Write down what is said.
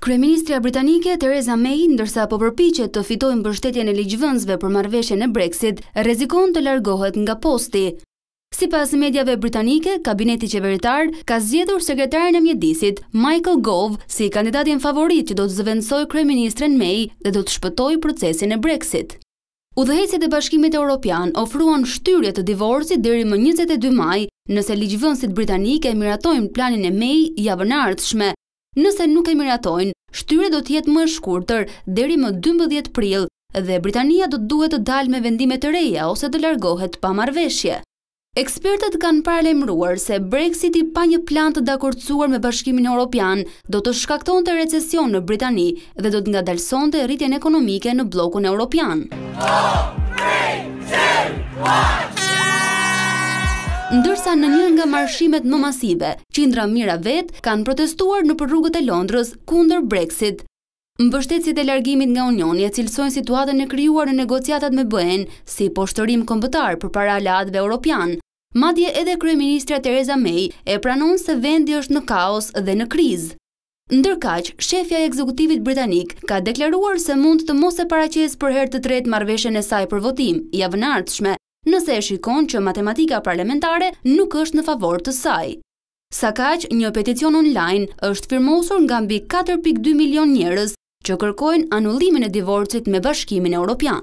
Kryeministrja britanike Theresa May, ndërsa po përpiqet të fitojë mbështetjen e ligjvënësve për marrëveshjen e Brexit, rrezikon të largohet nga posti. Sipas mediave britanike, kabineti qeveritar ka zgjedhur sekretarin e Mjedisit, Michael Gove, si kandidatin favorit që do të zëvendësojë kryeministren May dhe do të shpëtojë procesin e Brexit. Udhëheqësit e Bashkimit Europian ofruan shtyrje të divorcit deri më njëzet e dy maj, nëse ligjvënësit britanikë e miratojnë planin e May javën e ardhshme. Nëse nuk e miratojnë, shtyrja do të jetë më e shkurtër, deri më dymbëdhjetë prill, dhe Britania do të duhet të dalë me vendime të reja ose të largohet pa marrëveshje. Ekspertët kanë paralajmëruar se Brexiti pa një plan të dakordësuar me Bashkimin Europian do të shkaktonte recesion në Britani dhe do të ngadalësonte rritjen ekonomike në bllokun europian. Ndërsa në një nga marshimet më masive, qindra mijëra vetë kanë protestuar nëpër rrugët e Londrës kundër Brexit. Mbështetësit e largimit nga Unioni e cilësojnë situatën e krijuar në negociatat me BE-në si poshtërim kombëtar përpara aleatëve europianë. Madje edhe kryeministrja Theresa May e pranon se vendi është në kaos dhe në krizë. Ndërkaq, shefja e ekzekutivit britanik ka deklaruar se mund të mos e paraqesë për herë të tretë marrëveshjen e saj për votim, javën e ardhshme, nëse e shikon që matematika parlamentare nuk është në favor të saj. Sakaq, një peticion online është firmosur nga mbi katër pikë dy milionë njerëz që kërkojnë anullimin e divorcit me Bashkimin Europian.